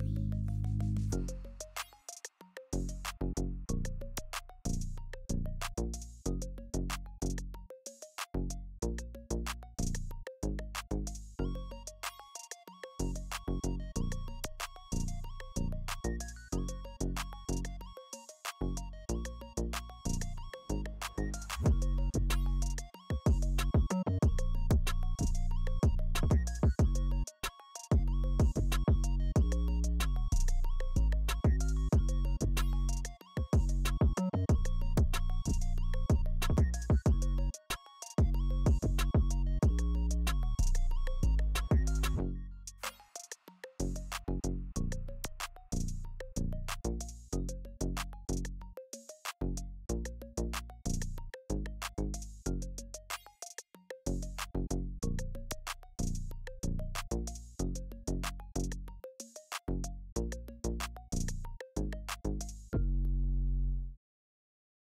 うん。